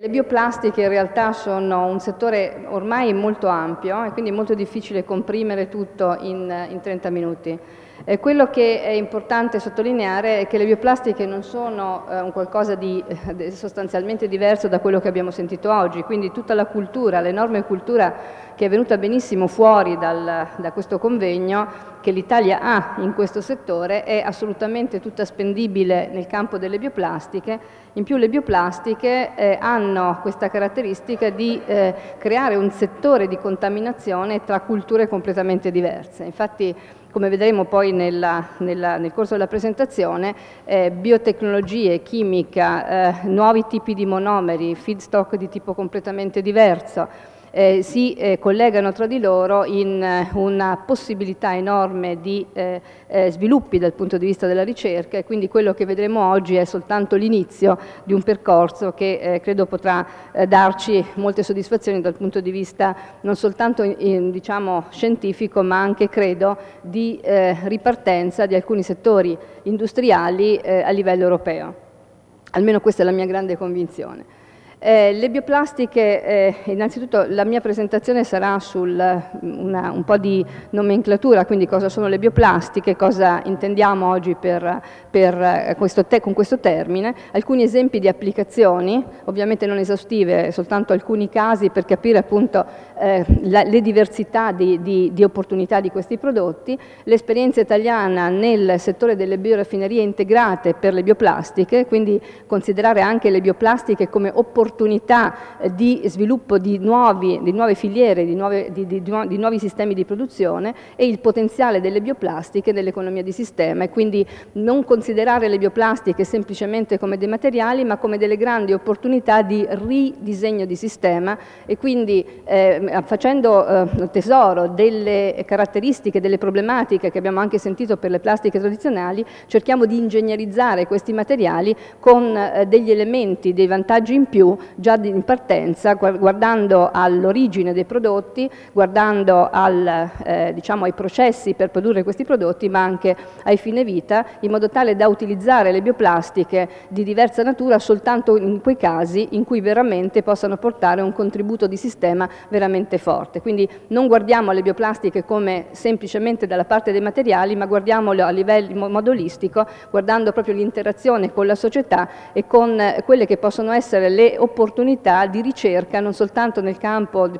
Le bioplastiche in realtà sono un settore ormai molto ampio e quindi è molto difficile comprimere tutto in, in 30 minuti. Eh, quello che è importante sottolineare è che le bioplastiche non sono eh, un qualcosa di eh, sostanzialmente diverso da quello che abbiamo sentito oggi, quindi tutta la cultura, l'enorme cultura che è venuta benissimo fuori dal, da questo convegno che l'Italia ha in questo settore è assolutamente tutta spendibile nel campo delle bioplastiche. In più le bioplastiche eh, hanno questa caratteristica di eh, creare un settore di contaminazione tra culture completamente diverse. Infatti come vedremo poi nella, nella, nel corso della presentazione, eh, biotecnologie, chimica, eh, nuovi tipi di monomeri, feedstock di tipo completamente diverso, eh, si eh, collegano tra di loro in eh, una possibilità enorme di eh, eh, sviluppi dal punto di vista della ricerca e quindi quello che vedremo oggi è soltanto l'inizio di un percorso che credo potrà darci molte soddisfazioni dal punto di vista non soltanto in, diciamo, scientifico ma anche credo di ripartenza di alcuni settori industriali a livello europeo. Almeno questa è la mia grande convinzione. Eh, le bioplastiche, eh, innanzitutto la mia presentazione sarà su un po' di nomenclatura, quindi cosa sono le bioplastiche, cosa intendiamo oggi per, per eh, questo con questo termine, alcuni esempi di applicazioni, ovviamente non esaustive, soltanto alcuni casi per capire appunto eh, la, le diversità di, di, di, opportunità di questi prodotti, l'esperienza italiana nel settore delle bioraffinerie integrate per le bioplastiche, quindi considerare anche le bioplastiche come opportunità opportunità eh, di sviluppo di, nuovi, di nuove filiere, di, nuove, di, nuovi sistemi di produzione e il potenziale delle bioplastiche nell'economia di sistema. E quindi non considerare le bioplastiche semplicemente come dei materiali ma come delle grandi opportunità di ridisegno di sistema. E quindi eh, facendo eh, tesoro delle caratteristiche, delle problematiche che abbiamo anche sentito per le plastiche tradizionali, cerchiamo di ingegnerizzare questi materiali con eh, degli elementi, dei vantaggi in più già in partenza, guardando all'origine dei prodotti, guardando al, eh, diciamo, ai processi per produrre questi prodotti, ma anche ai fine vita, in modo tale da utilizzare le bioplastiche di diversa natura soltanto in quei casi in cui veramente possano portare un contributo di sistema veramente forte. Quindi non guardiamo le bioplastiche come semplicemente dalla parte dei materiali, ma guardiamole a livello in modo olistico, guardando proprio l'interazione con la società e con quelle che possono essere le opportunità di ricerca non soltanto nel campo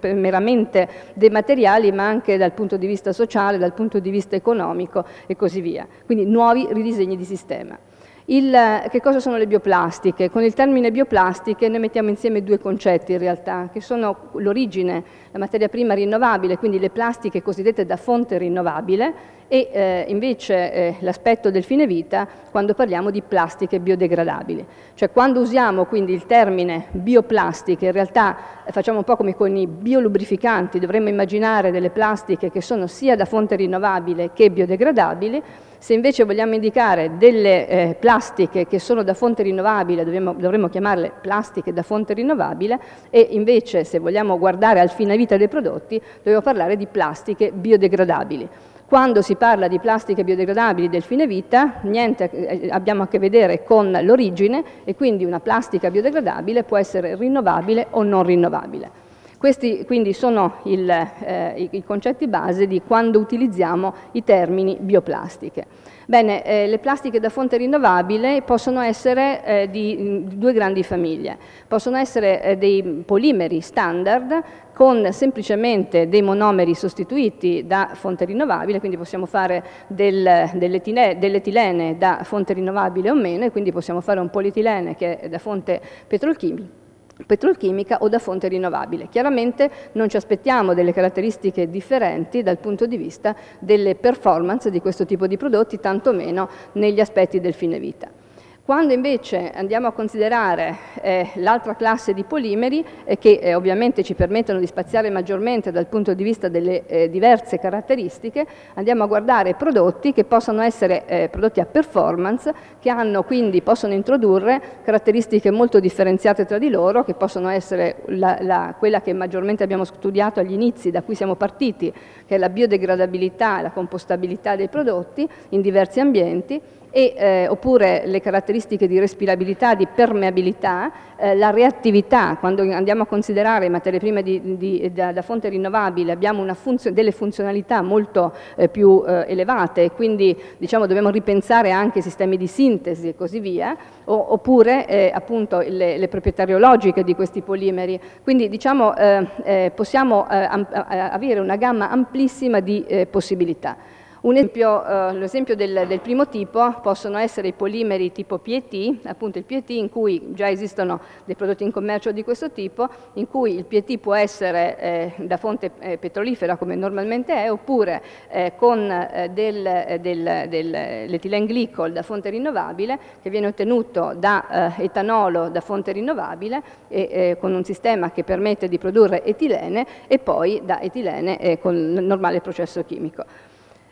meramente dei materiali ma anche dal punto di vista sociale, dal punto di vista economico e così via. Quindi nuovi ridisegni di sistema. Il, che cosa sono le bioplastiche? Con il termine bioplastiche noi mettiamo insieme due concetti in realtà, che sono l'origine, la materia prima rinnovabile, quindi le plastiche cosiddette da fonte rinnovabile, e eh, invece eh, l'aspetto del fine vita quando parliamo di plastiche biodegradabili. Cioè quando usiamo quindi il termine bioplastiche, in realtà eh, facciamo un po' come con i biolubrificanti, dovremmo immaginare delle plastiche che sono sia da fonte rinnovabile che biodegradabili, se invece vogliamo indicare delle eh, plastiche che sono da fonte rinnovabile, dovremmo, dovremmo, chiamarle plastiche da fonte rinnovabile e invece se vogliamo guardare al fine vita dei prodotti dobbiamo parlare di plastiche biodegradabili. Quando si parla di plastiche biodegradabili del fine vita, niente eh, abbiamo a che vedere con l'origine e quindi una plastica biodegradabile può essere rinnovabile o non rinnovabile. Questi quindi sono il, eh, i concetti base di quando utilizziamo i termini bioplastiche. Bene, eh, le plastiche da fonte rinnovabile possono essere eh, di, di, due grandi famiglie. Possono essere eh, dei polimeri standard con semplicemente dei monomeri sostituiti da fonte rinnovabile, quindi possiamo fare del, dell'etilene da fonte rinnovabile o meno, e quindi possiamo fare un polietilene che è da fonte petrolchimica petrolchimica o da fonte rinnovabile. Chiaramente non ci aspettiamo delle caratteristiche differenti dal punto di vista delle performance di questo tipo di prodotti, tantomeno negli aspetti del fine vita. Quando invece andiamo a considerare eh, l'altra classe di polimeri, eh, che eh, ovviamente ci permettono di spaziare maggiormente dal punto di vista delle eh, diverse caratteristiche, andiamo a guardare prodotti che possono essere eh, prodotti a performance, che hanno quindi, possono introdurre caratteristiche molto differenziate tra di loro, che possono essere la, la, quella che maggiormente abbiamo studiato agli inizi, da cui siamo partiti, che è la biodegradabilità e la compostabilità dei prodotti in diversi ambienti, e, eh, oppure le caratteristiche di respirabilità, di permeabilità, eh, la reattività, quando andiamo a considerare materie prime di, di, da, da, fonte rinnovabile abbiamo funzio delle funzionalità molto eh, più eh, elevate, quindi diciamo, dobbiamo ripensare anche sistemi di sintesi e così via, o, oppure eh, appunto le, le, proprietà reologiche di questi polimeri. Quindi diciamo, eh, possiamo avere una gamma amplissima di possibilità. Un esempio, eh, l'esempio del, del, primo tipo possono essere i polimeri tipo PET, appunto il PET in cui già esistono dei prodotti in commercio di questo tipo, in cui il PET può essere eh, da fonte eh, petrolifera come normalmente è, oppure eh, con eh, del, eh, del, dell'ethylene glycol da fonte rinnovabile che viene ottenuto da etanolo da fonte rinnovabile e, con un sistema che permette di produrre etilene e poi da etilene con il normale processo chimico.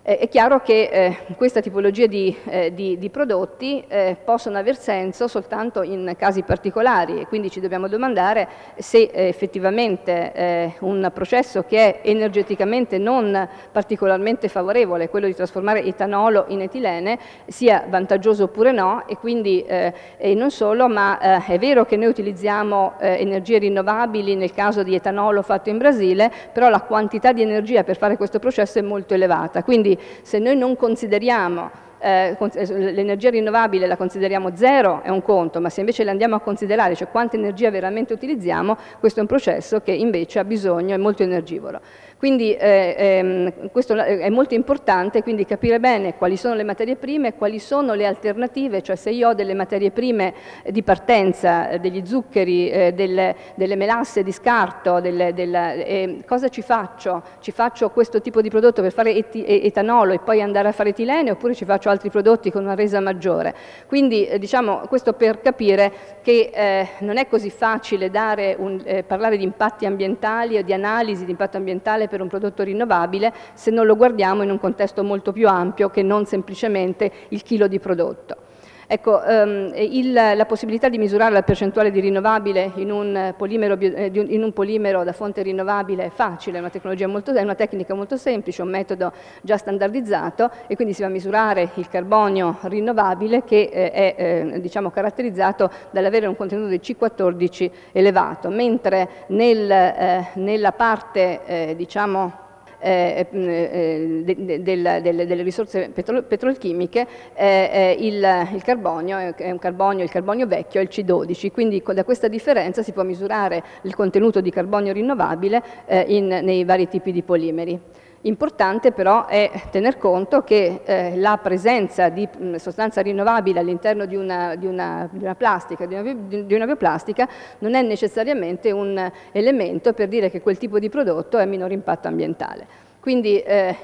Eh, è chiaro che eh, questa tipologia di, eh, di, di prodotti eh, possono aver senso soltanto in casi particolari e quindi ci dobbiamo domandare se eh, effettivamente eh, un processo che è energeticamente non particolarmente favorevole, quello di trasformare etanolo in etilene, sia vantaggioso oppure no e quindi e non solo, ma è vero che noi utilizziamo energie rinnovabili nel caso di etanolo fatto in Brasile, però la quantità di energia per fare questo processo è molto elevata. Quindi quindi se noi non consideriamo eh, eh l'energia rinnovabile la consideriamo zero è un conto, ma se invece la andiamo a considerare, cioè quanta energia veramente utilizziamo, questo è un processo che invece ha bisogno, è molto energivoro. Quindi eh, ehm, questo è molto importante, quindi capire bene quali sono le materie prime, quali sono le alternative, cioè se io ho delle materie prime di partenza, degli zuccheri, eh, delle, delle, melasse di scarto, delle, della, eh, cosa ci faccio? Ci faccio questo tipo di prodotto per fare eti, etanolo e poi andare a fare etilene oppure ci faccio altri prodotti con una resa maggiore? Quindi eh, diciamo questo per capire che eh, non è così facile un, eh, parlare di impatti ambientali o di analisi di impatto ambientale per un prodotto rinnovabile se non lo guardiamo in un contesto molto più ampio che non semplicemente il chilo di prodotto. Ecco, um, il, la possibilità di misurare la percentuale di rinnovabile in un, polimero, eh, in un, polimero, da fonte rinnovabile è facile, è una, molto, è una, tecnica molto semplice, un metodo già standardizzato e quindi si va a misurare il carbonio rinnovabile che eh, è eh, diciamo, caratterizzato dall'avere un contenuto di C14 elevato, mentre nel, eh, nella parte eh, diciamo, eh, eh, de, de, de, delle risorse petro, petrolchimiche, eh, il, il, carbonio è un carbonio, il carbonio vecchio è il C12, quindi da questa differenza si può misurare il contenuto di carbonio rinnovabile eh, in, nei vari tipi di polimeri. Importante però è tener conto che eh, la presenza di sostanza rinnovabile all'interno di di, di una, plastica, di una, di una, bioplastica, non è necessariamente un elemento per dire che quel tipo di prodotto ha minore impatto ambientale. Quindi eh,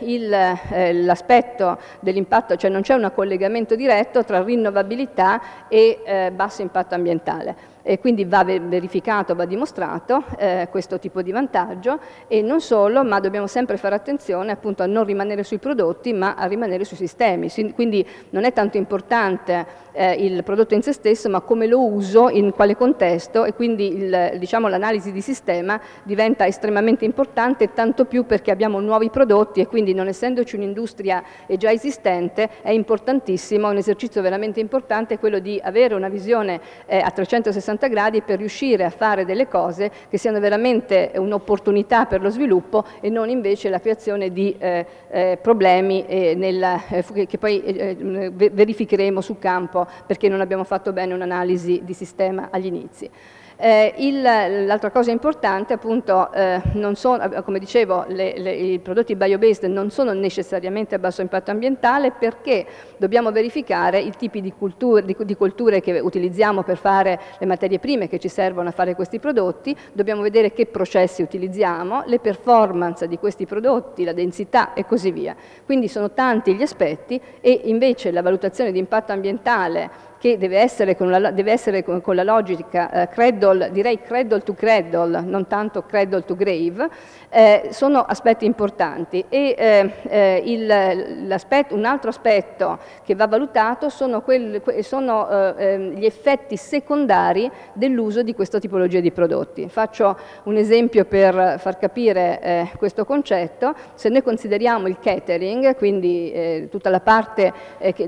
eh, l'aspetto dell'impatto, cioè non c'è un collegamento diretto tra rinnovabilità e eh, basso impatto ambientale e quindi va verificato, va dimostrato eh, questo tipo di vantaggio e non solo, ma dobbiamo sempre fare attenzione appunto a non rimanere sui prodotti ma a rimanere sui sistemi, quindi non è tanto importante eh, il prodotto in se stesso ma come lo uso, in quale contesto e quindi diciamo, l'analisi di sistema diventa estremamente importante tanto più perché abbiamo nuovi prodotti e quindi non essendoci un'industria già esistente è importantissimo, un esercizio veramente importante quello di avere una visione eh, a 360 360 gradi per riuscire a fare delle cose che siano veramente un'opportunità per lo sviluppo e non invece la creazione di eh, eh, problemi eh, nella, eh, che poi eh, eh, verificheremo sul campo perché non abbiamo fatto bene un'analisi di sistema agli inizi. Eh, l'altra cosa importante, appunto, eh, sono, eh, come dicevo, le, le, i prodotti bio-based non sono necessariamente a basso impatto ambientale perché dobbiamo verificare i tipi di culture, di, di culture che utilizziamo per fare le materie prime che ci servono a fare questi prodotti, dobbiamo vedere che processi utilizziamo, le performance di questi prodotti, la densità e così via. Quindi sono tanti gli aspetti e invece la valutazione di impatto ambientale che deve essere con la, essere con, con la logica eh, cradle, direi cradle to cradle, non tanto cradle to grave, eh, sono aspetti importanti e eh, eh il, un altro aspetto che va valutato sono, quelli, sono eh, ehm, gli effetti secondari dell'uso di questa tipologia di prodotti. Faccio un esempio per far capire eh, questo concetto. Se noi consideriamo il catering, quindi tutta la parte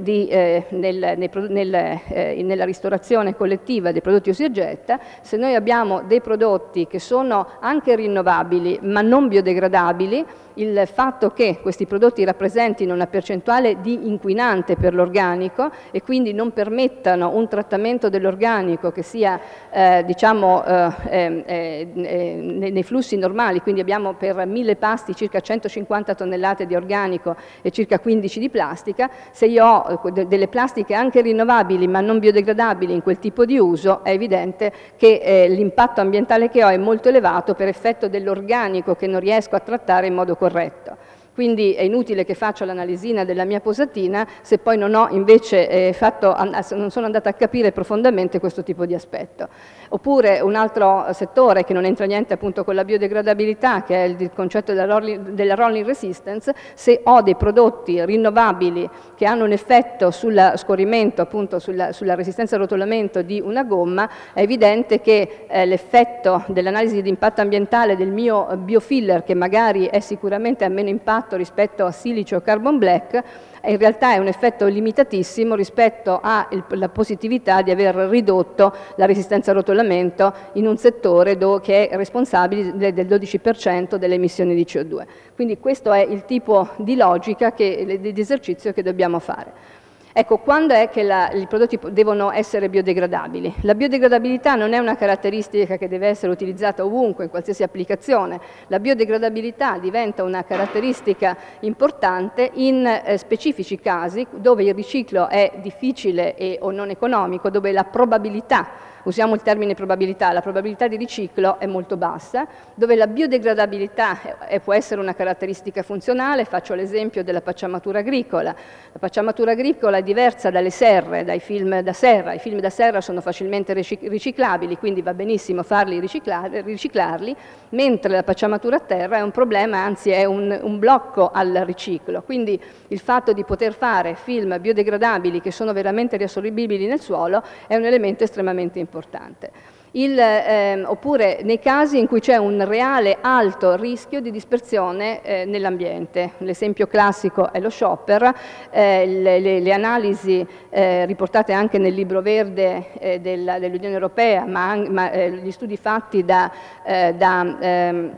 di, nel, nei, nel, nella ristorazione collettiva dei prodotti usi e getta, se noi abbiamo dei prodotti che sono anche rinnovabili ma non biodegradabili, il fatto che questi prodotti rappresentino una percentuale di inquinante per l'organico e quindi non permettano un trattamento dell'organico che sia eh, diciamo, eh, eh, eh nei flussi normali, quindi abbiamo per mille pasti circa 150 tonnellate di organico e circa 15 di plastica, se io ho eh, delle plastiche anche rinnovabili ma non biodegradabili in quel tipo di uso è evidente che eh, l'impatto ambientale che ho è molto elevato per effetto dell'organico che non riesco a trattare in modo corretto corretto quindi è inutile che faccia l'analisina della mia posatina se poi non ho invece eh, fatto, non sono andata a capire profondamente questo tipo di aspetto. Oppure un altro settore che non entra niente appunto con la biodegradabilità, che è il concetto della rolling, della rolling resistance, se ho dei prodotti rinnovabili che hanno un effetto sul scorrimento, appunto sulla, sulla resistenza al rotolamento di una gomma, è evidente che eh, l'effetto dell'analisi di impatto ambientale del mio biofiller, che magari è sicuramente a meno impatto impatto rispetto a silice o carbon black, in realtà è un effetto limitatissimo rispetto alla positività di aver ridotto la resistenza al rotolamento in un settore che è responsabile del 12% delle emissioni di CO2. Quindi questo è il tipo di logica, che, di esercizio che dobbiamo fare. Ecco, quando è che la, i prodotti devono essere biodegradabili? La biodegradabilità non è una caratteristica che deve essere utilizzata ovunque, in qualsiasi applicazione. La biodegradabilità diventa una caratteristica importante in eh, specifici casi dove il riciclo è difficile e, o non economico, dove la probabilità usiamo il termine probabilità, la probabilità di riciclo è molto bassa, dove la biodegradabilità è, può essere una caratteristica funzionale, faccio l'esempio della pacciamatura agricola. La pacciamatura agricola è diversa dalle serre, dai film da serra, i film da serra sono facilmente riciclabili, quindi va benissimo farli riciclarli, mentre la pacciamatura a terra è un problema, anzi è un, un blocco al riciclo. Quindi il fatto di poter fare film biodegradabili che sono veramente riassorbibili nel suolo è un elemento estremamente importante importante. Il, ehm, oppure nei casi in cui c'è un reale alto rischio di dispersione eh, nell'ambiente. L'esempio classico è lo shopper, eh, le, le, analisi eh, riportate anche nel libro verde eh, dell'Unione Europea, ma, ma eh, gli studi fatti da, eh, da ehm,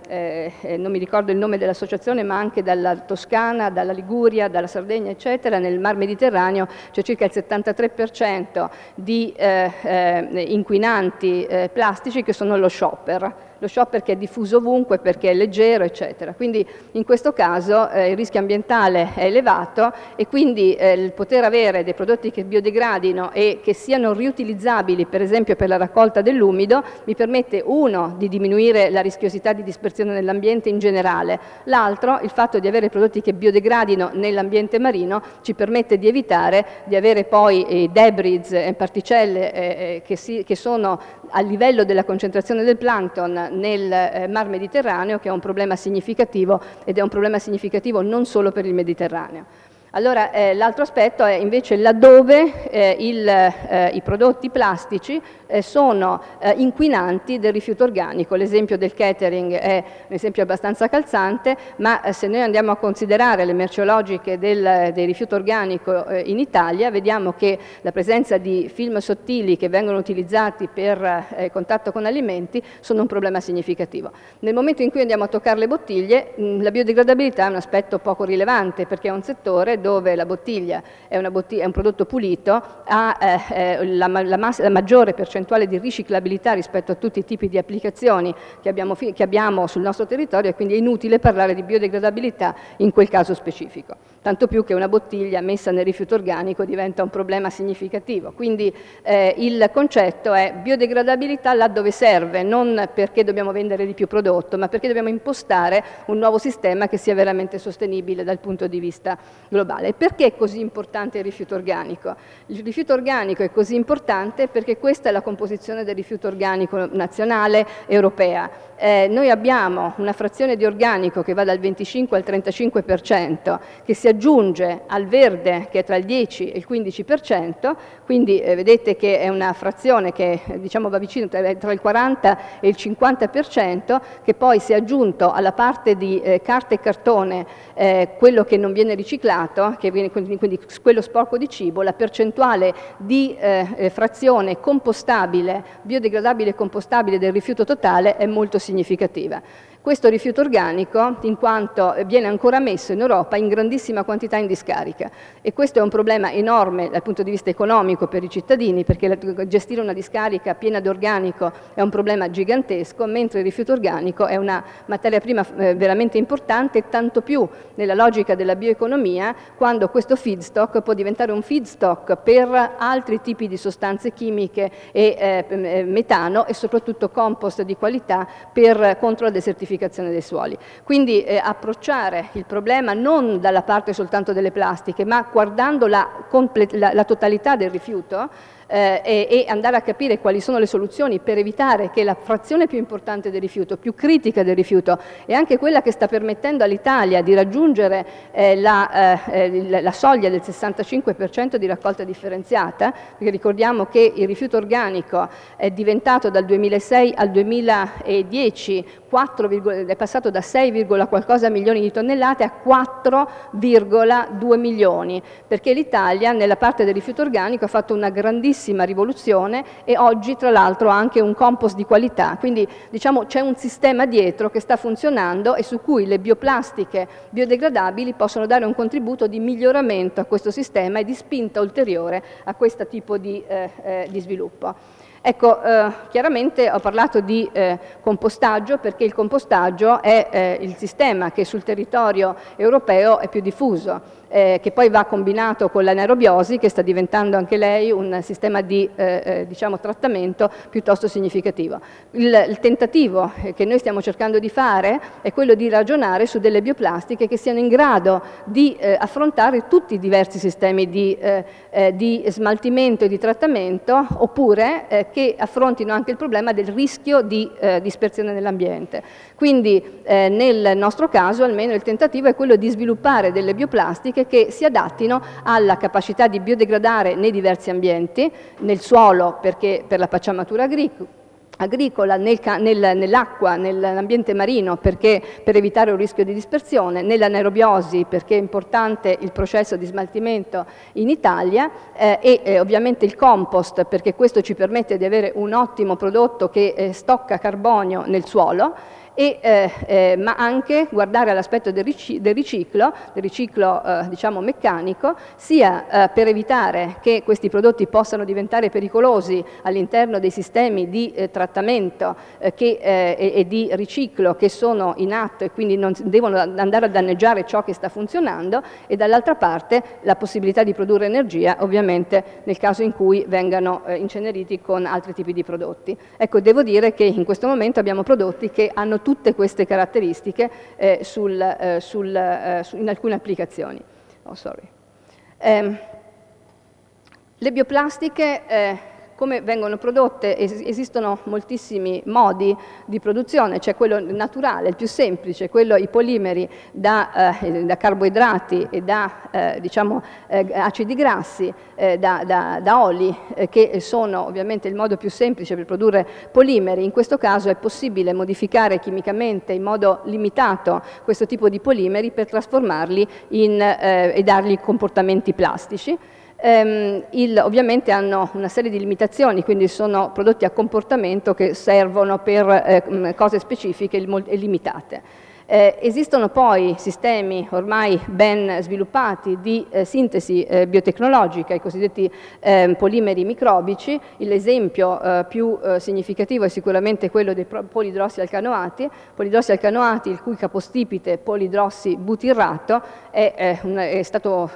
non mi ricordo il nome dell'associazione, ma anche dalla Toscana, dalla Liguria, dalla Sardegna, eccetera, nel Mar Mediterraneo c'è circa il 73% di inquinanti eh, plastici che sono lo shopper lo shopper che è diffuso ovunque perché è leggero, eccetera. Quindi in questo caso eh, il rischio ambientale è elevato e quindi eh, il poter avere dei prodotti che biodegradino e che siano riutilizzabili, per esempio per la raccolta dell'umido, mi permette uno di diminuire la rischiosità di dispersione nell'ambiente in generale, l'altro il fatto di avere prodotti che biodegradino nell'ambiente marino ci permette di evitare di avere poi eh, debris particelle eh, eh, che, si, che sono a livello della concentrazione del plankton nel eh, Mar Mediterraneo, che è un problema significativo ed è un problema significativo non solo per il Mediterraneo. Allora, eh, l'altro aspetto è invece laddove eh, il, eh, i prodotti plastici eh, sono eh, inquinanti del rifiuto organico. L'esempio del catering è un esempio abbastanza calzante, ma eh, se noi andiamo a considerare le merceologiche del, del rifiuto organico in Italia, vediamo che la presenza di film sottili che vengono utilizzati per contatto con alimenti sono un problema significativo. Nel momento in cui andiamo a toccare le bottiglie, mh, la biodegradabilità è un aspetto poco rilevante perché è un settore dove la bottiglia è, bottiglia, è un prodotto pulito, ha eh, eh la, la, la, maggiore percentuale di riciclabilità rispetto a tutti i tipi di applicazioni che abbiamo, che abbiamo sul nostro territorio e quindi è inutile parlare di biodegradabilità in quel caso specifico. Tanto più che una bottiglia messa nel rifiuto organico diventa un problema significativo. Quindi eh, il concetto è biodegradabilità laddove serve, non perché dobbiamo vendere di più prodotto, ma perché dobbiamo impostare un nuovo sistema che sia veramente sostenibile dal punto di vista globale. Perché è così importante il rifiuto organico? Il rifiuto organico è così importante perché questa è la composizione del rifiuto organico nazionale europea. Eh, noi abbiamo una frazione di organico che va dal 25 al 35%, che si aggiunge al verde che è tra il 10 e il 15%, quindi eh, vedete che è una frazione che diciamo, va vicino tra, tra, il 40 e il 50%, che poi si è aggiunto alla parte di eh, carta e cartone eh, quello che non viene riciclato, che viene, quindi, quindi quello sporco di cibo, la percentuale di eh, eh, frazione compostabile, biodegradabile e compostabile del rifiuto totale è molto significativa. Questo rifiuto organico, in quanto viene ancora messo in Europa in grandissima quantità in discarica. E questo è un problema enorme dal punto di vista economico per i cittadini perché gestire una discarica piena di organico è un problema gigantesco, mentre il rifiuto organico è una materia prima eh, veramente importante, tanto più nella logica della bioeconomia, quando questo feedstock può diventare un feedstock per altri tipi di sostanze chimiche e eh, eh metano e soprattutto compost di qualità per, contro la desertificazione desertificazione dei suoli. Quindi eh, approcciare il problema non dalla parte soltanto delle plastiche, ma guardando la, la, la totalità del rifiuto, eh, e, e, andare a capire quali sono le soluzioni per evitare che la frazione più importante del rifiuto, più critica del rifiuto e anche quella che sta permettendo all'Italia di raggiungere eh, la, eh, la, soglia del 65% di raccolta differenziata, perché ricordiamo che il rifiuto organico è diventato dal 2006 al 2010 4, è passato da 6, qualcosa milioni di tonnellate a 4,2 milioni, perché l'Italia nella parte del rifiuto organico ha fatto una grandissima grandissima rivoluzione e oggi tra l'altro ha anche un compost di qualità, quindi diciamo c'è un sistema dietro che sta funzionando e su cui le bioplastiche biodegradabili possono dare un contributo di miglioramento a questo sistema e di spinta ulteriore a questo tipo di, eh, eh, di sviluppo. Ecco, eh, chiaramente ho parlato di eh, compostaggio perché il compostaggio è eh, il sistema che sul territorio europeo è più diffuso eh, che poi va combinato con l'anaerobiosi che sta diventando anche lei un sistema di eh, eh diciamo, trattamento piuttosto significativo. Il, il, tentativo che noi stiamo cercando di fare è quello di ragionare su delle bioplastiche che siano in grado di eh, affrontare tutti i diversi sistemi di, eh, eh, di, smaltimento e di trattamento oppure che affrontino anche il problema del rischio di dispersione nell'ambiente. Quindi nel nostro caso almeno il tentativo è quello di sviluppare delle bioplastiche tecniche che si adattino alla capacità di biodegradare nei diversi ambienti, nel suolo perché per la pacciamatura agricola, agricola, nel, nel, nell'acqua, nell'ambiente marino perché, per evitare un rischio di dispersione, nell'anaerobiosi perché è importante il processo di smaltimento in Italia eh, e eh, ovviamente il compost perché questo ci permette di avere un ottimo prodotto che eh, stocca carbonio nel suolo e, eh, eh, ma anche guardare all'aspetto del, del, riciclo, del riciclo eh, diciamo meccanico, sia eh, per evitare che questi prodotti possano diventare pericolosi all'interno dei sistemi di eh, trattamento eh, che, e, e, di riciclo che sono in atto e quindi non devono andare a danneggiare ciò che sta funzionando e dall'altra parte la possibilità di produrre energia ovviamente nel caso in cui vengano inceneriti con altri tipi di prodotti. Ecco, devo dire che in questo momento abbiamo prodotti che hanno tutti tutte queste caratteristiche eh, sul, eh, sul, eh, in alcune applicazioni. Oh, ehm, le bioplastiche eh, come vengono prodotte, es esistono moltissimi modi di produzione, c'è quello naturale, il più semplice, quello i polimeri da, eh, da carboidrati e da eh, diciamo, eh, acidi grassi, eh, da, da, da, oli, eh, che sono ovviamente il modo più semplice per produrre polimeri. In questo caso è possibile modificare chimicamente in modo limitato questo tipo di polimeri per trasformarli in, eh, e dargli comportamenti plastici. Ehm, il, ovviamente hanno una serie di limitazioni, quindi sono prodotti a comportamento che servono per eh, cose specifiche e limitate. Eh, esistono poi sistemi ormai ben sviluppati di eh, sintesi eh, biotecnologica, i cosiddetti ehm, polimeri microbici. L'esempio eh, più eh, significativo è sicuramente quello dei polidrossi alcanoati, polidrossi alcanoati il cui capostipite polidrossi butirrato è, eh, è stato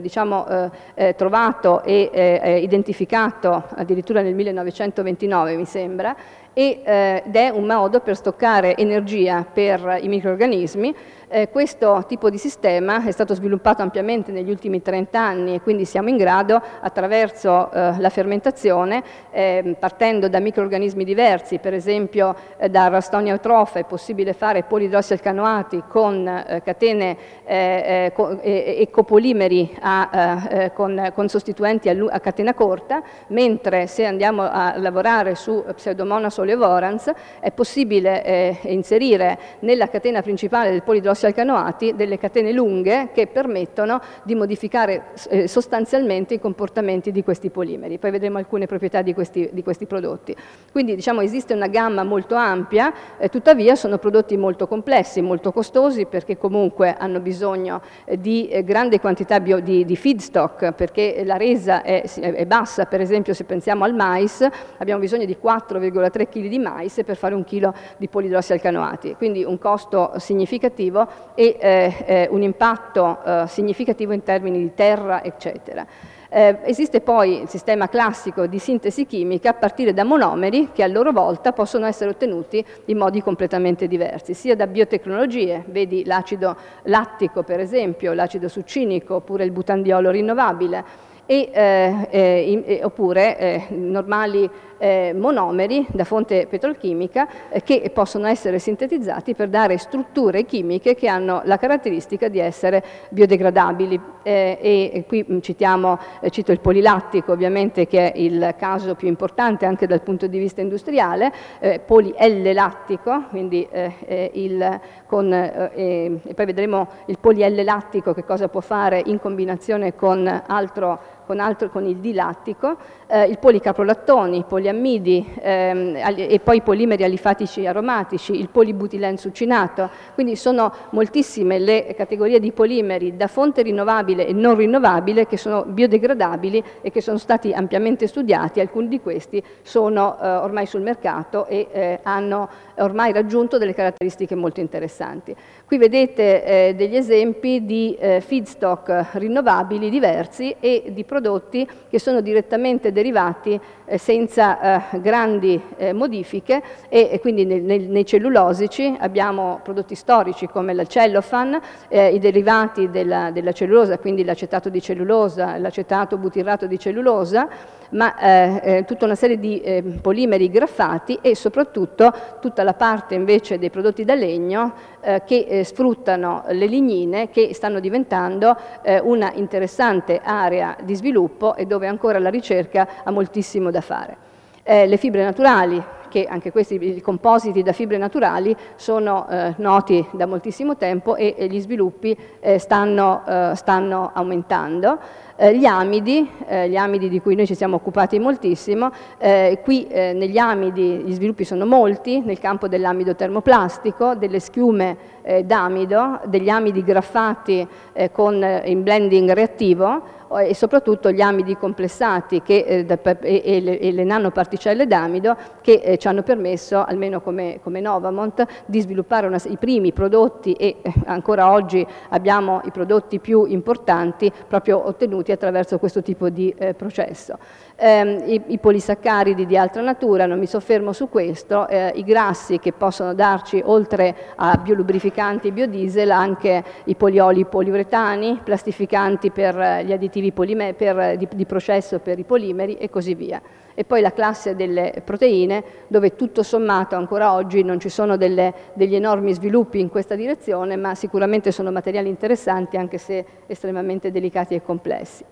diciamo, trovato e identificato addirittura nel 1929 mi sembra ed è un modo per stoccare energia per i microorganismi eh, questo tipo di sistema è stato sviluppato ampiamente negli ultimi 30 anni e quindi siamo in grado, attraverso eh, la fermentazione, eh, partendo da microorganismi diversi, per esempio eh, da Rastonia eutrofa è possibile fare polidrossilcanoati con eh, catene eh, co e, copolimeri a, con, con, sostituenti a, a, catena corta, mentre se andiamo a lavorare su Pseudomonas olevorans è possibile inserire nella catena principale del polidrossilcanoato canoati delle catene lunghe che permettono di modificare eh, sostanzialmente i comportamenti di questi polimeri. Poi vedremo alcune proprietà di questi, di questi prodotti. Quindi diciamo esiste una gamma molto ampia, eh, tuttavia sono prodotti molto complessi, molto costosi perché comunque hanno bisogno eh, di eh, grande quantità bio, di, di, feedstock perché la resa è, è, bassa, per esempio se pensiamo al mais abbiamo bisogno di 4,3 kg di mais per fare un chilo di polidrossilcanoati, quindi un costo significativo e eh, eh, un impatto eh, significativo in termini di terra, eccetera. Eh, esiste poi il sistema classico di sintesi chimica a partire da monomeri che a loro volta possono essere ottenuti in modi completamente diversi, sia da biotecnologie, vedi l'acido lattico per esempio, l'acido succinico oppure il butandiolo rinnovabile, e, eh, eh, oppure eh, normali eh, monomeri da fonte petrolchimica eh, che possono essere sintetizzati per dare strutture chimiche che hanno la caratteristica di essere biodegradabili. Eh, e qui mm, citiamo, eh, cito il polilattico ovviamente che è il caso più importante anche dal punto di vista industriale, eh, poli-L-lattico, quindi eh, il, con, e poi vedremo il poli-L-lattico che cosa può fare in combinazione con altro con, altro, con il dilattico, eh, il policaprolattoni, i poliammidi ehm, e poi i polimeri alifatici aromatici, il polibutilen succinato, quindi sono moltissime le categorie di polimeri da fonte rinnovabile e non rinnovabile che sono biodegradabili e che sono stati ampiamente studiati, alcuni di questi sono eh, ormai sul mercato e eh, hanno ormai raggiunto delle caratteristiche molto interessanti. Qui vedete eh, degli esempi di eh, feedstock rinnovabili diversi e di prodotti che sono direttamente derivati eh, senza eh, grandi eh, modifiche e, e quindi nei, nei, nei, cellulosici abbiamo prodotti storici come la cellophane, eh, i derivati della, della cellulosa, quindi l'acetato di cellulosa, l'acetato butirrato di cellulosa, ma eh, eh, tutta una serie di eh, polimeri graffati e soprattutto tutta la parte invece dei prodotti da legno eh, che eh, sfruttano le lignine che stanno diventando eh, una interessante area di sviluppo e dove ancora la ricerca ha moltissimo da fare. le fibre naturali, che anche questi i compositi da fibre naturali sono eh, noti da moltissimo tempo e, e gli sviluppi eh, stanno, eh, stanno, aumentando. Eh, gli amidi, eh, gli amidi di cui noi ci siamo occupati moltissimo, eh, qui negli amidi gli sviluppi sono molti, nel campo dell'amido termoplastico, delle schiume d'amido, degli amidi graffati con, in blending reattivo, e soprattutto gli amidi complessati che, eh, e, e, le, e, le, nanoparticelle d'amido che eh, ci hanno permesso, almeno come, come Novamont, di sviluppare una, i primi prodotti e eh, ancora oggi abbiamo i prodotti più importanti proprio ottenuti attraverso questo tipo di eh, processo. Eh, i, i, polisaccaridi di altra natura, non mi soffermo su questo, eh, i grassi che possono darci oltre a biolubrificanti e biodiesel anche i polioli poliuretani, plastificanti per gli additivi obiettivi per, di, di processo per i polimeri e così via. E poi la classe delle proteine, dove tutto sommato ancora oggi non ci sono delle, degli enormi sviluppi in questa direzione, ma sicuramente sono materiali interessanti anche se estremamente delicati e complessi.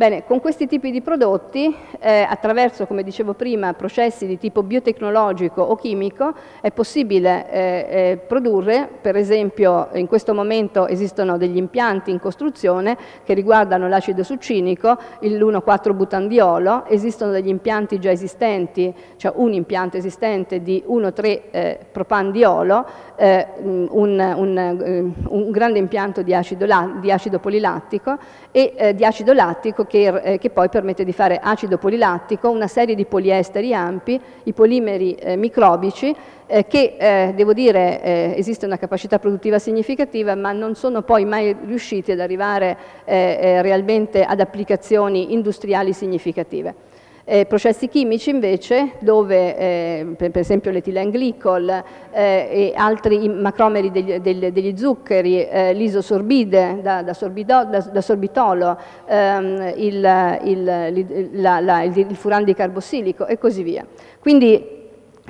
Bene, con questi tipi di prodotti, eh, attraverso, come dicevo prima, processi di tipo biotecnologico o chimico, è possibile eh, eh, produrre, per esempio in questo momento esistono degli impianti in costruzione che riguardano l'acido succinico, il 1,4-butandiolo, esistono degli impianti già esistenti, cioè un impianto esistente di 1,3-propandiolo, eh, un, un, eh, un, grande impianto di acido, di acido polilattico e eh, di acido lattico che, eh, che, poi permette di fare acido polilattico, una serie di poliesteri ampi, i polimeri eh, microbici, eh, che eh, devo dire eh, esiste una capacità produttiva significativa, ma non sono poi mai riusciti ad arrivare realmente ad applicazioni industriali significative. Eh, processi chimici invece dove eh, per, esempio l'etilenglicol eh, e altri macromeri degli, degli, degli zuccheri, eh, l'isosorbide da, da, da, da sorbitolo, ehm, il, il, la, la, il, il furano carbossilico e così via. Quindi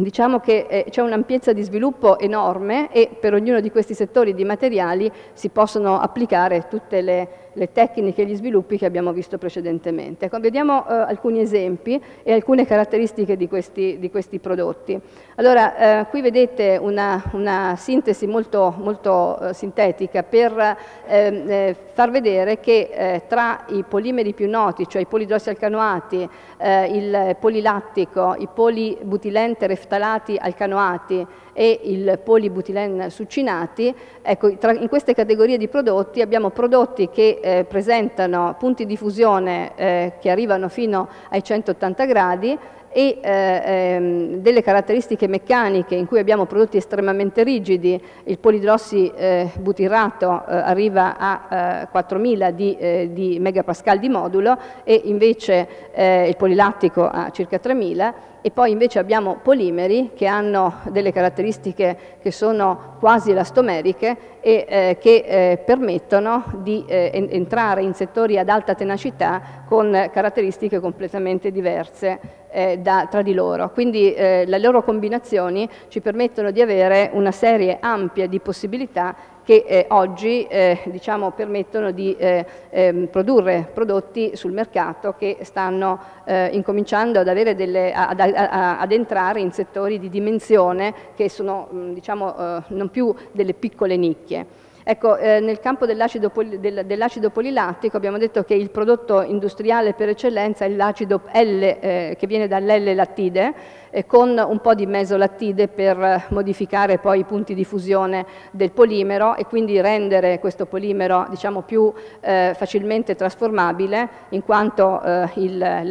Diciamo che eh, c'è un'ampiezza di sviluppo enorme e per ognuno di questi settori di materiali si possono applicare tutte le, le tecniche e gli sviluppi che abbiamo visto precedentemente. Ecco, vediamo eh, alcuni esempi e alcune caratteristiche di questi, di questi prodotti. Allora, eh, qui vedete una, una sintesi molto, molto eh, sintetica per ehm, eh, far vedere che eh, tra i polimeri più noti, cioè i polidrossi eh, il polilattico, i polibutilen tereftalati alcanoati e il polibutilen succinati, ecco, tra, in queste categorie di prodotti abbiamo prodotti che eh, presentano punti di fusione eh, che arrivano fino ai 180 gradi e eh, ehm, delle caratteristiche meccaniche in cui abbiamo prodotti estremamente rigidi, il polidrossi eh, butirato eh, arriva a 4000 eh, di, eh, di, megapascal di modulo e invece eh, il polilattico a circa 3000 e poi invece abbiamo polimeri che hanno delle caratteristiche che sono quasi elastomeriche e eh, che eh, permettono di eh, entrare in settori ad alta tenacità con caratteristiche completamente diverse eh, da, tra di loro. Quindi eh, le loro combinazioni ci permettono di avere una serie ampia di possibilità che eh, oggi eh, diciamo, permettono di eh, ehm, produrre prodotti sul mercato che stanno eh, incominciando ad, delle, ad, ad, entrare in settori di dimensione che sono diciamo, eh, non più delle piccole nicchie. Ecco, eh, nel campo dell'acido, poli, del, dell polilattico abbiamo detto che il prodotto industriale per eccellenza è l'acido L eh, che viene dall'L lattide, eh, con un po' di mesolattide per modificare poi i punti di fusione del polimero e quindi rendere questo polimero diciamo, più eh, facilmente trasformabile in quanto eh, il,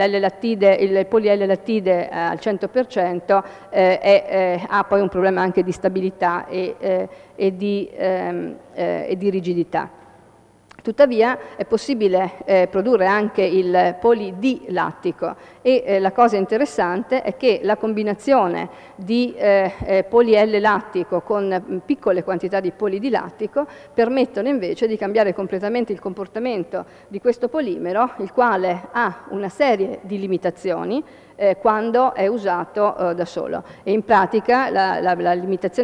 il poli-L lattide al 100% eh, è, eh, ha poi un problema anche di stabilità e, eh, e, di, ehm, e di rigidità. Tuttavia è possibile eh, produrre anche il polidilattico e eh, la cosa interessante è che la combinazione di eh, eh poli-L lattico con mm, piccole quantità di polidilattico permettono invece di cambiare completamente il comportamento di questo polimero, il quale ha una serie di limitazioni eh, quando è usato eh, da solo. E in pratica la, la, la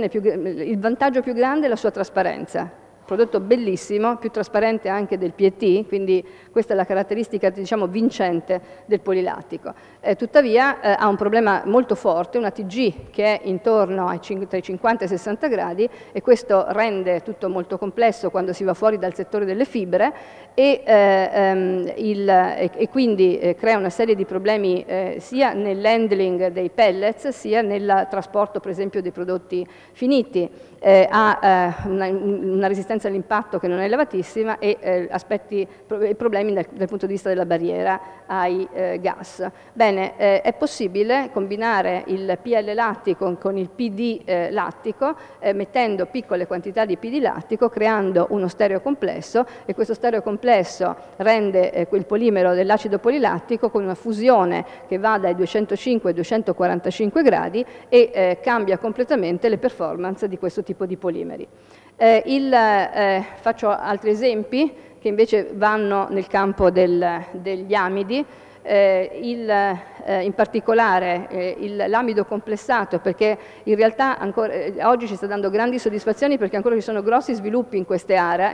più, il vantaggio più grande è la sua trasparenza prodotto bellissimo, più trasparente anche del PET, quindi questa è la caratteristica diciamo, vincente del polilattico. Eh, tuttavia eh, ha un problema molto forte, una TG che è intorno ai tra i 50 e i 60 gradi e questo rende tutto molto complesso quando si va fuori dal settore delle fibre e, eh, ehm, il, e, quindi eh, crea una serie di problemi eh, sia nell'handling dei pellets sia nel trasporto per esempio dei prodotti finiti. Eh, ha una, una resistenza all'impatto che non è elevatissima e eh, aspetti, pro problemi dal, dal, punto di vista della barriera ai eh, gas. Bene, eh, è possibile combinare il PL lattico con il PD eh, lattico eh, mettendo piccole quantità di PD lattico creando uno stereo complesso e questo stereo complesso rende eh, quel polimero dell'acido polilattico con una fusione che va dai 205 ai 245 gradi e cambia completamente le performance di questo tipo di polimeri. Eh, il, eh, faccio altri esempi che invece vanno nel campo del, degli amidi, eh, il, eh, in particolare eh, l'amido complessato perché in realtà ancora, eh, oggi ci sta dando grandi soddisfazioni perché ancora ci sono grossi sviluppi in quest'area,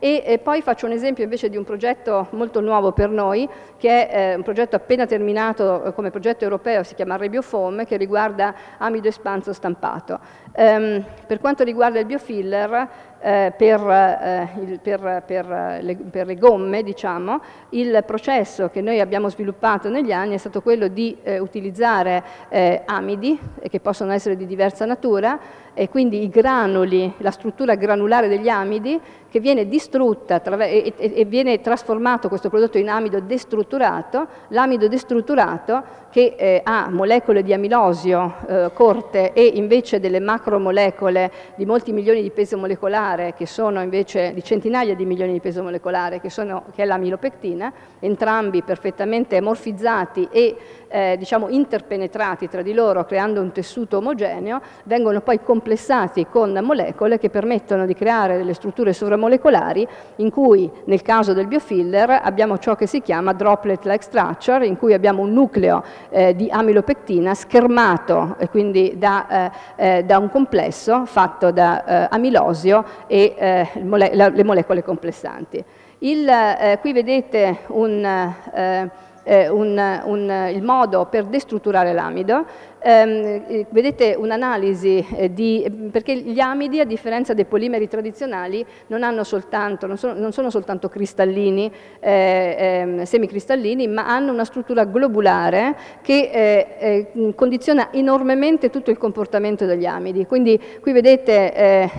e, e, poi faccio un esempio invece di un progetto molto nuovo per noi, che è eh, un progetto appena terminato eh, come progetto europeo, si chiama Rebiofoam, che riguarda amido espanso stampato. Um, per quanto riguarda il biofiller, eh, per, eh, il, per, per, le, per, le, gomme, diciamo, il processo che noi abbiamo sviluppato negli anni è stato quello di eh, utilizzare eh, amidi, che possono essere di diversa natura, e quindi i granuli, la struttura granulare degli amidi, che viene distrutta e, e, e viene trasformato questo prodotto in amido destrutturato, l'amido destrutturato che eh, ha molecole di amilosio eh, corte e invece delle macro macromolecole di molti milioni di peso molecolare, che sono invece di centinaia di milioni di peso molecolare, che, sono, che è l'amilopectina, entrambi perfettamente morfizzati e eh, diciamo interpenetrati tra di loro creando un tessuto omogeneo, vengono poi complessati con molecole che permettono di creare delle strutture sovramolecolari in cui nel caso del biofiller abbiamo ciò che si chiama droplet-like structure, in cui abbiamo un nucleo eh, di amilopectina schermato e quindi da, eh, eh da, un complesso fatto da eh, amilosio e eh, mole le molecole complessanti. Il, qui vedete un un, un, il modo per destrutturare l'amido ehm, eh, vedete un'analisi eh, di, perché gli amidi a differenza dei polimeri tradizionali non, hanno soltanto, non, sono, non sono soltanto cristallini, eh, ehm, semicristallini, ma hanno una struttura globulare che eh, eh, condiziona enormemente tutto il comportamento degli amidi. Quindi qui vedete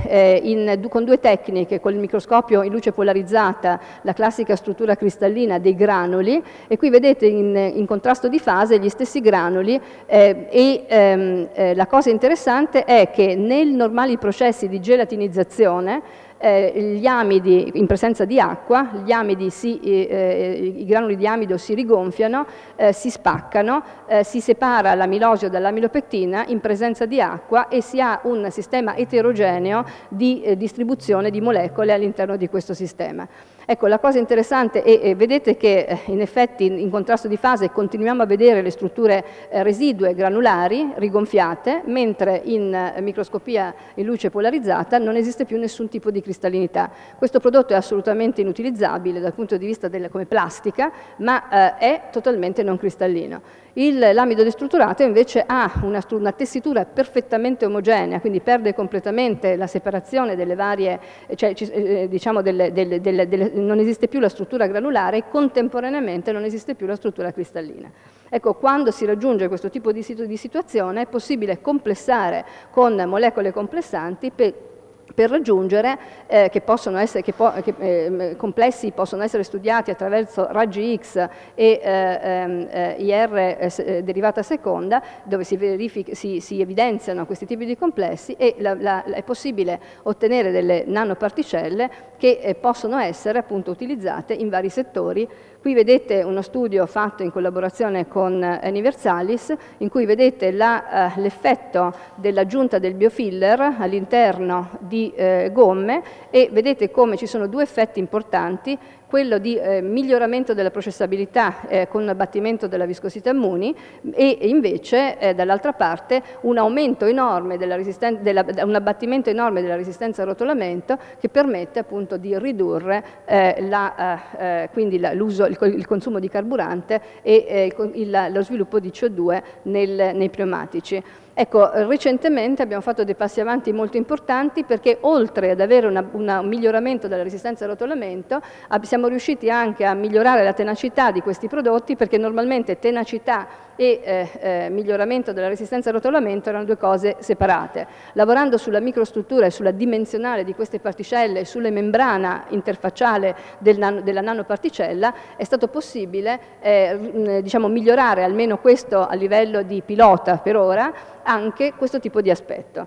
in, con due tecniche, con il microscopio in luce polarizzata, la classica struttura cristallina dei granuli e qui vedete in, in contrasto di fase gli stessi granuli e ehm, eh, la cosa interessante è che nei normali processi di gelatinizzazione eh, gli amidi in presenza di acqua, si, eh, eh, i granuli di amido si rigonfiano, eh, si spaccano, eh, si separa l'amilosio dall'amilopectina in presenza di acqua e si ha un sistema eterogeneo di distribuzione di molecole all'interno di questo sistema. Ecco, la cosa interessante è, è vedete che eh, in effetti in, in, contrasto di fase continuiamo a vedere le strutture eh, residue granulari rigonfiate, mentre in eh, microscopia in luce polarizzata non esiste più nessun tipo di cristallinità. Questo prodotto è assolutamente inutilizzabile dal punto di vista della, come plastica, ma eh, è totalmente non cristallino. L'amido destrutturato invece ha una, una, tessitura perfettamente omogenea, quindi perde completamente la separazione delle varie, cioè eh, diciamo delle, delle, delle, non esiste più la struttura granulare e contemporaneamente non esiste più la struttura cristallina. Ecco, quando si raggiunge questo tipo di, situ di situazione è possibile complessare con molecole complessanti per per raggiungere, eh, che, possono essere, che, po che eh, complessi possono essere studiati attraverso raggi X e eh, ehm, eh IR eh, eh, derivata seconda, dove si, si, si, evidenziano questi tipi di complessi e la, la, è possibile ottenere delle nanoparticelle che possono essere appunto utilizzate in vari settori Qui vedete uno studio fatto in collaborazione con eh, Universalis in cui vedete eh, l'effetto dell'aggiunta del biofiller all'interno di eh, gomme e vedete come ci sono due effetti importanti quello di eh, miglioramento della processabilità eh, con un abbattimento della viscosità immuni e invece eh, dall'altra parte un, della della, un abbattimento enorme della resistenza al rotolamento che permette appunto di ridurre eh, la, eh, eh, quindi la, il, il, consumo di carburante e il, lo sviluppo di CO2 nel, nei pneumatici. Ecco, recentemente abbiamo fatto dei passi avanti molto importanti perché oltre ad avere una, una, un miglioramento della resistenza al rotolamento siamo riusciti anche a migliorare la tenacità di questi prodotti perché normalmente tenacità e eh, eh, miglioramento della resistenza al rotolamento erano due cose separate. Lavorando sulla microstruttura e sulla dimensionale di queste particelle e sulla membrana interfacciale del nano, della nanoparticella è stato possibile eh, diciamo, migliorare almeno questo a livello di pilota per ora anche questo tipo di aspetto.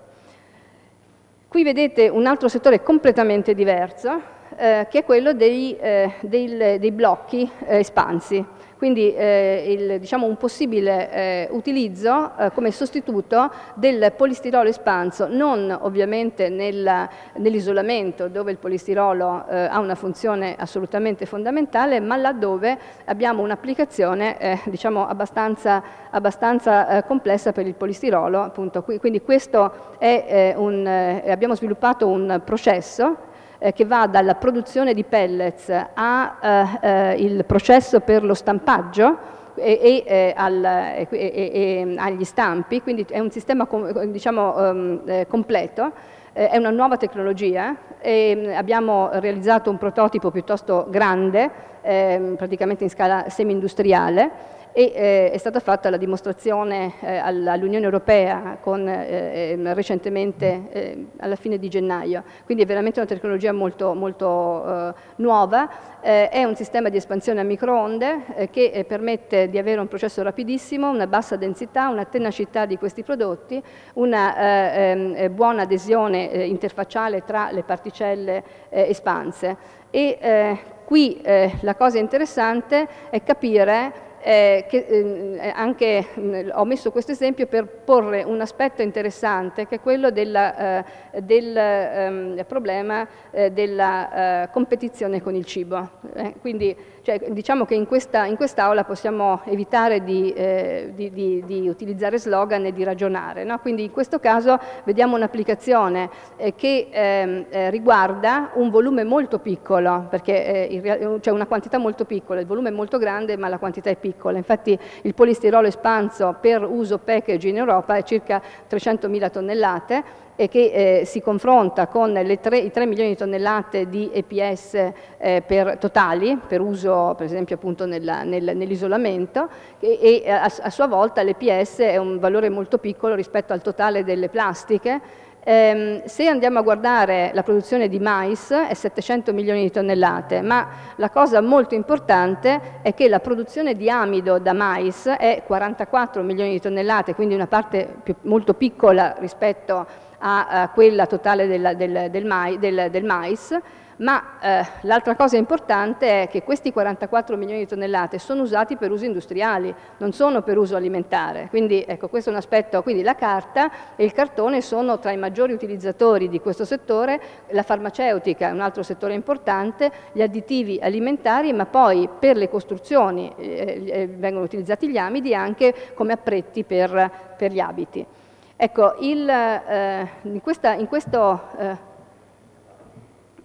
Qui vedete un altro settore completamente diverso, eh, che è quello dei, eh, dei, dei blocchi eh, espansi quindi eh, il, diciamo, un possibile eh, utilizzo eh, come sostituto del polistirolo espanso, non ovviamente nel, nell'isolamento dove il polistirolo eh, ha una funzione assolutamente fondamentale, ma laddove abbiamo un'applicazione eh, diciamo, abbastanza, abbastanza eh, complessa per il polistirolo. Appunto. Quindi questo è un, abbiamo sviluppato un processo eh, che va dalla produzione di pellets al eh, eh, processo per lo stampaggio e, e, eh, al, e, agli stampi, quindi è un sistema diciamo, um, completo, eh, è una nuova tecnologia mm, abbiamo realizzato un prototipo piuttosto grande, ehm, praticamente in scala semi-industriale, e eh, è stata fatta la dimostrazione eh, all'Unione Europea con, eh, ehm, recentemente eh, alla fine di gennaio, quindi è veramente una tecnologia molto, molto eh, nuova, eh, è un sistema di espansione a microonde che permette di avere un processo rapidissimo, una bassa densità, una tenacità di questi prodotti, una ehm, buona adesione interfacciale tra le particelle espanse. E qui la cosa interessante è capire eh, che, eh, anche, mh, ho messo questo esempio per porre un aspetto interessante che è quello della, eh, del ehm, problema eh, della eh, competizione con il cibo. Eh, quindi cioè, diciamo che in, questa, in quest'aula possiamo evitare di, eh, di, di, di, utilizzare slogan e di ragionare. No? Quindi in questo caso vediamo un'applicazione eh, che ehm, eh, riguarda un volume molto piccolo, perché eh, c'è cioè una quantità molto piccola, il volume è molto grande ma la quantità è piccola. Infatti il polistirolo espanso per uso package in Europa è circa 300.000 tonnellate, e che eh, si confronta con tre, i 3 milioni di tonnellate di EPS eh, per, totali, per uso per esempio appunto nella, nel, nell'isolamento e, e a, a, sua volta l'EPS è un valore molto piccolo rispetto al totale delle plastiche. Eh, se andiamo a guardare la produzione di mais è 700 milioni di tonnellate, ma la cosa molto importante è che la produzione di amido da mais è 44 milioni di tonnellate, quindi una parte più, molto piccola rispetto a quella totale del, del, del, mai, del mais, ma eh, l'altra cosa importante è che questi 44 milioni di tonnellate sono usati per usi industriali, non sono per uso alimentare, quindi ecco questo è un aspetto, quindi la carta e il cartone sono tra i maggiori utilizzatori di questo settore, la farmaceutica è un altro settore importante, gli additivi alimentari, ma poi per le costruzioni eh, eh vengono utilizzati gli amidi anche come appretti per, per gli abiti. Ecco, il, eh, in, questa, in, questo, eh,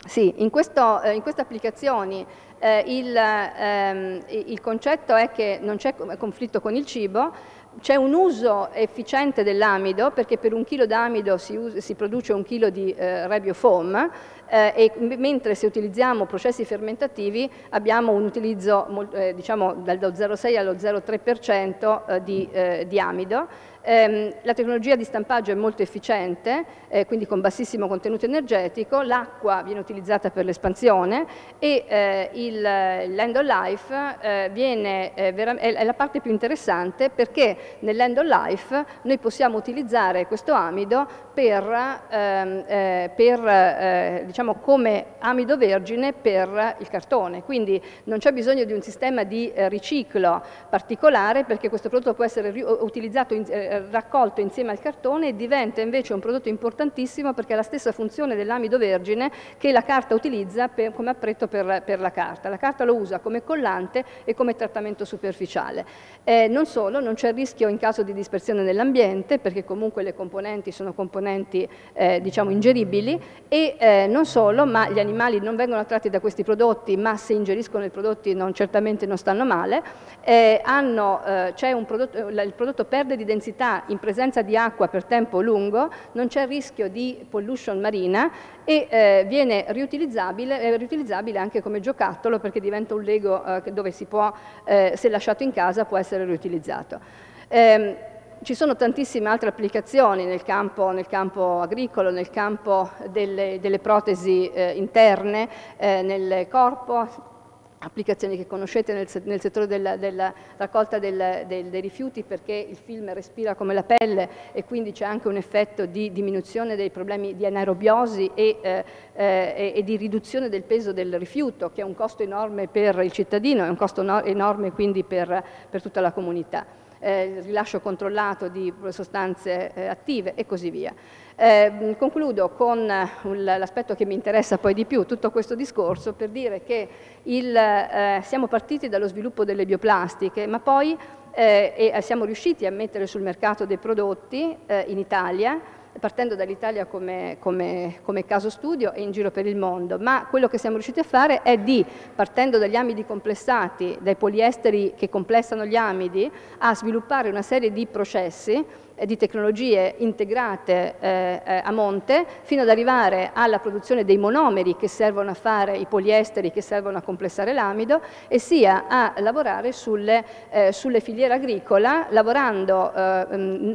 sì, in, questo, eh, in queste applicazioni eh, il, ehm, il, concetto è che non c'è conflitto con il cibo, c'è un uso efficiente dell'amido perché per un chilo d'amido si, si, produce un chilo di eh, rebiofoam eh, e mentre se utilizziamo processi fermentativi abbiamo un utilizzo eh, diciamo dallo 0,6 allo 0,3% eh, di, eh, di amido Ehm, la tecnologia di stampaggio è molto efficiente, eh, quindi con bassissimo contenuto energetico, l'acqua viene utilizzata per l'espansione e eh, il l'end of life eh, viene, eh, è la parte più interessante perché nell'end of life noi possiamo utilizzare questo amido per, ehm, eh, per eh, diciamo come amido vergine per il cartone, quindi non c'è bisogno di un sistema di riciclo particolare perché questo prodotto può essere utilizzato in, raccolto insieme al cartone e diventa invece un prodotto importantissimo perché ha la stessa funzione dell'amido vergine che la carta utilizza per, come appretto per, per, la carta. La carta lo usa come collante e come trattamento superficiale. Eh, non solo, non c'è rischio in caso di dispersione nell'ambiente perché comunque le componenti sono componenti eh, diciamo ingeribili e eh, non solo, ma gli animali non vengono attratti da questi prodotti ma se ingeriscono i prodotti non, certamente non stanno male, eh, hanno, eh, prodotto, il prodotto perde di densità in presenza di acqua per tempo lungo, non c'è rischio di pollution marina e eh, viene riutilizzabile, è riutilizzabile anche come giocattolo perché diventa un Lego eh, dove si può, eh, se lasciato in casa, può essere riutilizzato. Ehm, ci sono tantissime altre applicazioni nel campo, nel campo agricolo, nel campo delle, delle protesi eh, interne eh, nel corpo, applicazioni che conoscete nel, nel settore della, della raccolta del, del, dei rifiuti perché il film respira come la pelle e quindi c'è anche un effetto di diminuzione dei problemi di anaerobiosi e, eh, eh, e, di riduzione del peso del rifiuto che è un costo enorme per il cittadino e un costo no enorme quindi per, per tutta la comunità. Eh, il rilascio controllato di sostanze eh, attive e così via. Eh, concludo con eh, l'aspetto che mi interessa poi di più, tutto questo discorso, per dire che il, eh, siamo partiti dallo sviluppo delle bioplastiche, ma poi eh, siamo riusciti a mettere sul mercato dei prodotti eh, in Italia partendo dall'Italia come, come, come, caso studio e in giro per il mondo, ma quello che siamo riusciti a fare è di, partendo dagli amidi complessati, dai poliesteri che complessano gli amidi, a sviluppare una serie di processi eh, di tecnologie integrate eh, eh, a monte, fino ad arrivare alla produzione dei monomeri che servono a fare i poliesteri, che servono a complessare l'amido, e sia a lavorare sulle, eh, sulle filiere agricola, lavorando, mm,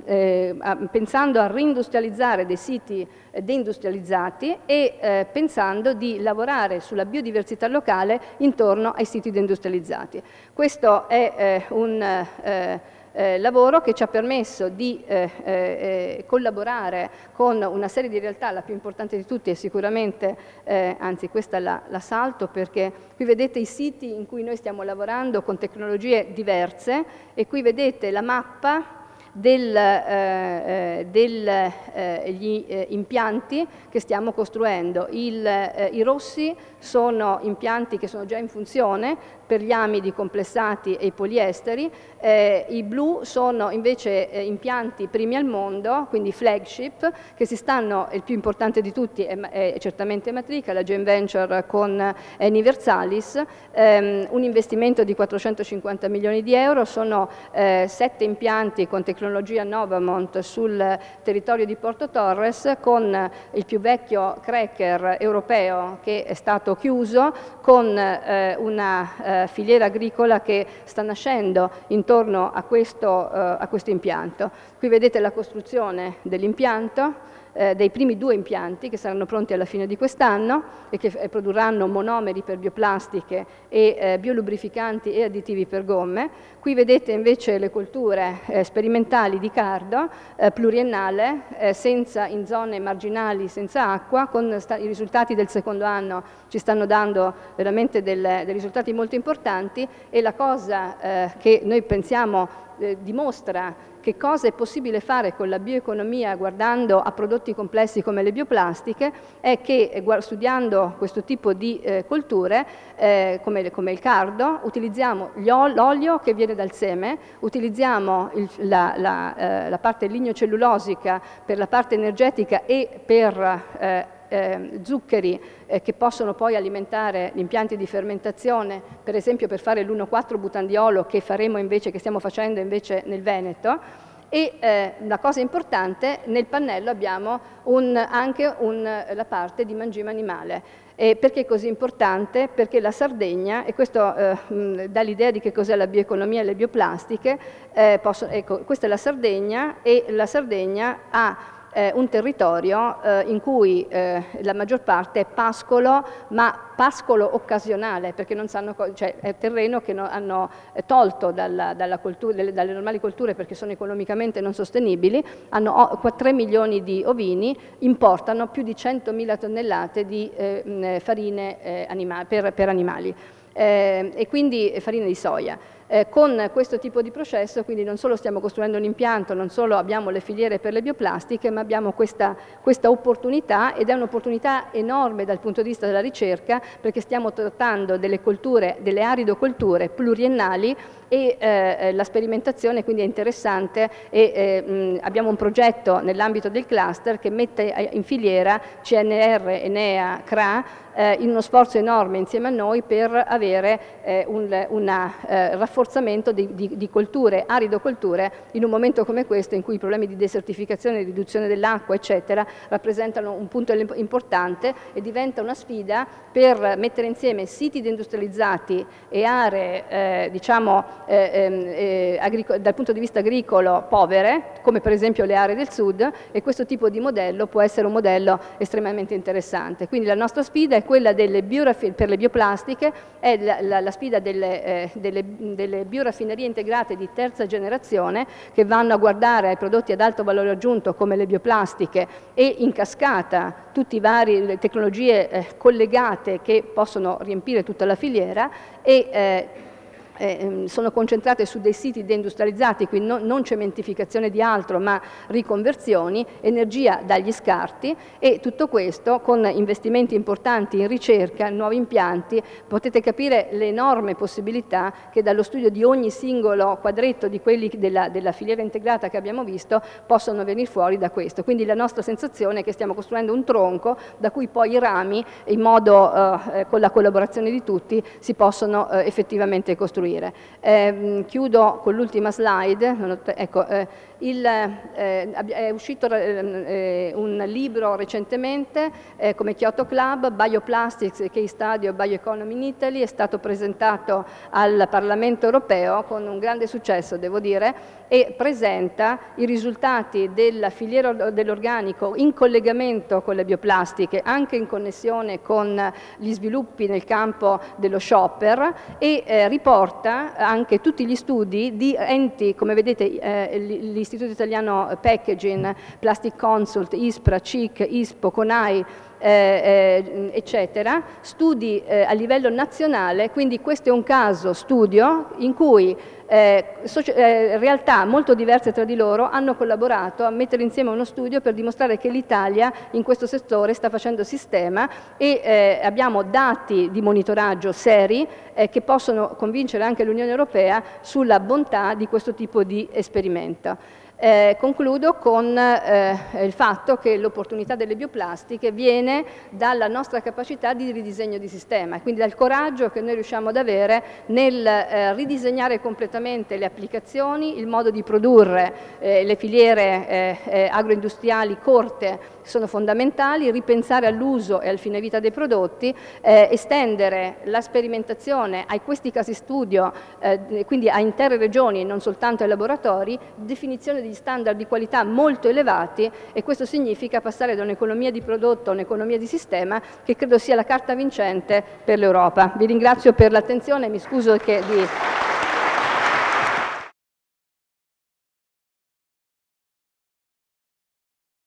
a, pensando a reindustrializzare dei siti deindustrializzati e pensando di lavorare sulla biodiversità locale intorno ai siti deindustrializzati. Questo è un eh, eh, lavoro che ci ha permesso di eh, eh, collaborare con una serie di realtà, la più importante di tutti è sicuramente, eh, anzi questa la, la, salto perché qui vedete i siti in cui noi stiamo lavorando con tecnologie diverse e qui vedete la mappa degli eh, del, eh, impianti che stiamo costruendo. Il, I rossi sono impianti che sono già in funzione per gli amidi complessati e i poliesteri, eh, i blu sono invece eh, impianti primi al mondo, quindi flagship, che si stanno, il più importante di tutti è, è certamente Matrica, la joint venture con Universalis, ehm, un investimento di 450 milioni di euro, sono eh, sette impianti con tecnologia Novamont sul territorio di Porto Torres con il più vecchio cracker europeo che è stato chiuso, con eh, una eh, filiera agricola che sta nascendo intorno a questo, eh, a questo impianto. Qui vedete la costruzione dell'impianto, eh, dei primi due impianti che saranno pronti alla fine di quest'anno e che eh, produrranno monomeri per bioplastiche e eh, biolubrificanti e additivi per gomme. Qui vedete invece le colture eh, sperimentali di cardo eh, pluriennale senza, in zone marginali senza acqua, con i risultati del secondo anno ci stanno dando veramente del, dei risultati molto importanti e la cosa che noi pensiamo dimostra che cosa è possibile fare con la bioeconomia guardando a prodotti complessi come le bioplastiche è che eh, studiando questo tipo di eh, colture eh, come, come, il cardo utilizziamo l'olio che viene dal seme, utilizziamo il, la, la, eh, la, parte lignocellulosica per la parte energetica e per eh, eh, zuccheri eh, che possono poi alimentare gli impianti di fermentazione, per esempio per fare l'1,4-butandiolo che faremo invece, che stiamo facendo invece nel Veneto, e eh, la cosa importante, nel pannello abbiamo un, anche un, la parte di mangime animale. E perché è così importante? Perché la Sardegna, e questo eh, dà l'idea di che cos'è la bioeconomia e le bioplastiche, eh, posso, ecco, questa è la Sardegna e la Sardegna ha eh, un territorio eh, in cui eh, la maggior parte è pascolo, ma pascolo occasionale, perché non sanno, cioè è terreno che no, hanno eh, tolto dalla, dalla cultura, dalle, dalle, normali colture perché sono economicamente non sostenibili, hanno 3 milioni di ovini, importano più di 100.000 tonnellate di eh, farine eh, anima per, per, animali e quindi farine di soia. Eh, con questo tipo di processo quindi non solo stiamo costruendo un impianto, non solo abbiamo le filiere per le bioplastiche, ma abbiamo questa, questa opportunità ed è un'opportunità enorme dal punto di vista della ricerca perché stiamo trattando delle colture, delle aridocolture pluriennali e eh, la sperimentazione quindi è interessante e eh, mh, abbiamo un progetto nell'ambito del cluster che mette in filiera CNR, Enea, CRA eh, in uno sforzo enorme insieme a noi per avere eh, un eh, rafforzamento di, di, di, colture, aridocolture, in un momento come questo in cui i problemi di desertificazione, riduzione dell'acqua, eccetera, rappresentano un punto importante e diventa una sfida per mettere insieme siti industrializzati e aree, eh, diciamo, eh, ehm, eh, dal punto di vista agricolo povere, come per esempio le aree del sud, e questo tipo di modello può essere un modello estremamente interessante. Quindi la nostra sfida è quella per le bioplastiche, è la, la, la sfida delle, eh, delle, delle bioraffinerie integrate di terza generazione che vanno a guardare ai prodotti ad alto valore aggiunto come le bioplastiche e in cascata tutte le varie tecnologie eh, collegate che possono riempire tutta la filiera e eh, eh, ehm, sono concentrate su dei siti deindustrializzati, quindi non, non, cementificazione di altro ma riconversioni, energia dagli scarti e tutto questo con investimenti importanti in ricerca, nuovi impianti, potete capire le enorme possibilità che dallo studio di ogni singolo quadretto di quelli della, della filiera integrata che abbiamo visto possono venire fuori da questo. Quindi la nostra sensazione è che stiamo costruendo un tronco da cui poi i rami, in modo, eh, eh con la collaborazione di tutti, si possono eh, effettivamente costruire costruire. Eh, chiudo con l'ultima slide, ecco, eh, Il, eh, è uscito eh, un libro recentemente eh, come Kyoto Club, Bioplastics, Case Study of Bioeconomy in Italy, è stato presentato al Parlamento europeo con un grande successo, devo dire, e presenta i risultati della filiera dell'organico in collegamento con le bioplastiche, anche in connessione con gli sviluppi nel campo dello shopper e eh, riporta anche tutti gli studi di enti, come vedete eh, l'Istituto Italiano Packaging, Plastic Consult, ISPRA, CIC, ISPO, CONAI, eh, eh, eccetera, studi eh, a livello nazionale, quindi questo è un caso studio in cui eh, eh, realtà molto diverse tra di loro hanno collaborato a mettere insieme uno studio per dimostrare che l'Italia in questo settore sta facendo sistema e eh, abbiamo dati di monitoraggio seri eh, che possono convincere anche l'Unione Europea sulla bontà di questo tipo di esperimento. Eh, concludo con eh, il fatto che l'opportunità delle bioplastiche viene dalla nostra capacità di ridisegno di sistema, quindi dal coraggio che noi riusciamo ad avere nel eh, ridisegnare completamente le applicazioni, il modo di produrre eh, le filiere eh, eh, agroindustriali corte sono fondamentali, ripensare all'uso e al fine vita dei prodotti, estendere la sperimentazione a questi casi studio, quindi a intere regioni e non soltanto ai laboratori, definizione di standard di qualità molto elevati e questo significa passare da un'economia di prodotto a un'economia di sistema che credo sia la carta vincente per l'Europa. Vi ringrazio per l'attenzione e mi scuso che di